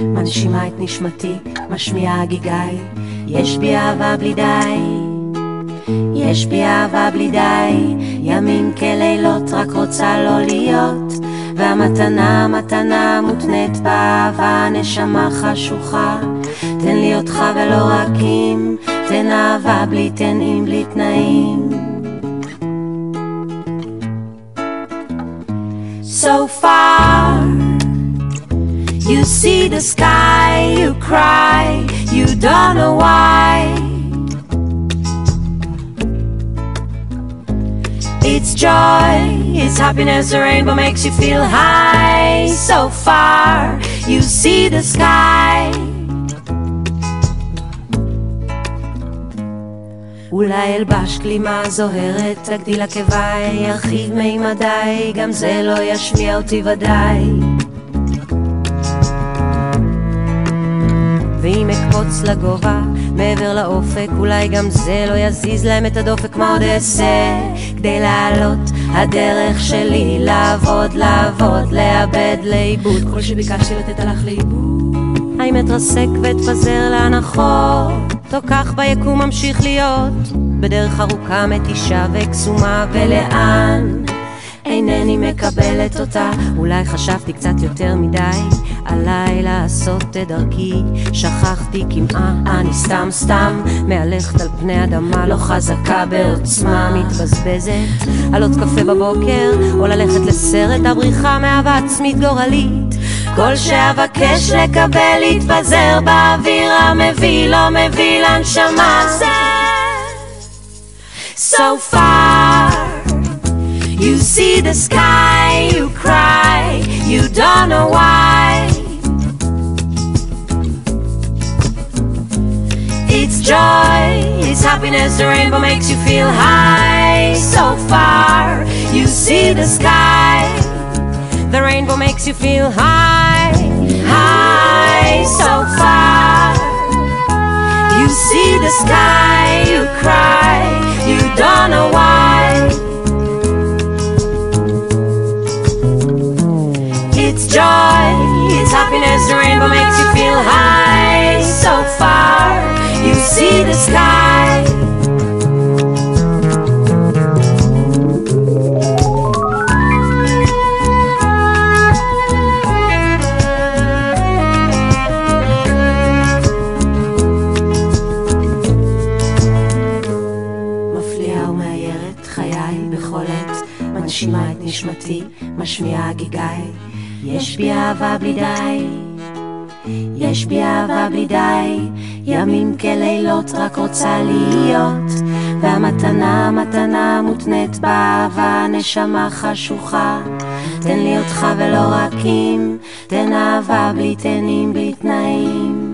מנשימה את נשמתי, משמיעה הגיגי, יש בי אהבה בלי די. יש בי אהבה בלי די, ימים כלילות רק רוצה לא להיות. והמתנה, מתנה מותנית באהבה, נשמה חשוכה. תן לי אותך ולא רק אם, תן אהבה בלי תן אם בלי תנאים. So far, you see the sky, you cry, you don't know why. It's joy, it's happiness, the rainbow makes you feel high. So far, you see the sky. אולי אלבש כלימה זוהרת, אגדיל עקביי, ירחיב מימדיי, גם זה לא ישמיע אותי ודאי. ואם אקפוץ לגובה, מעבר לאופק, אולי גם זה לא יזיז להם את הדופק, מה עוד אעשה? כדי לעלות, הדרך שלי לעבוד, לעבוד, לאבד, לאיבוד. כל שביקשתי לתת הלך לאיבוד. האם אתרסק ואתפזר להנחות, או כך ביקום ממשיך להיות, בדרך ארוכה מתישה וקסומה, ולאן? אינני מקבלת אותה, אולי חשבתי קצת יותר מדי, עליי לעשות את דרכי, שכחתי כמעה, אני סתם סתם מהלכת על פני אדמה לא חזקה בעוצמה, מתבזבזת, על עוד קפה בבוקר, או ללכת לסרט הבריחה מאהבה עצמית גורלית. כל שאבקש לקבל יתפזר באוויר המביא לא מביא לנשמה זה far You see the sky, you cry, you don't know why. It's joy, it's happiness, the rainbow makes you feel high. So far, you see the sky. The rainbow makes you feel high, high, so far. You see the sky, joy, it's happiness, the rainbow makes you feel high, so far. You see the sky. נשמתי, משמיעה הגיגי. יש בי אהבה בלי די, יש בי אהבה בלי די, ימים כלילות רק רוצה להיות. והמתנה, מתנה מותנית באהבה, נשמה חשוכה. תן לי אותך ולא רק אם, תן אהבה בלי תנים, בלי תנאים.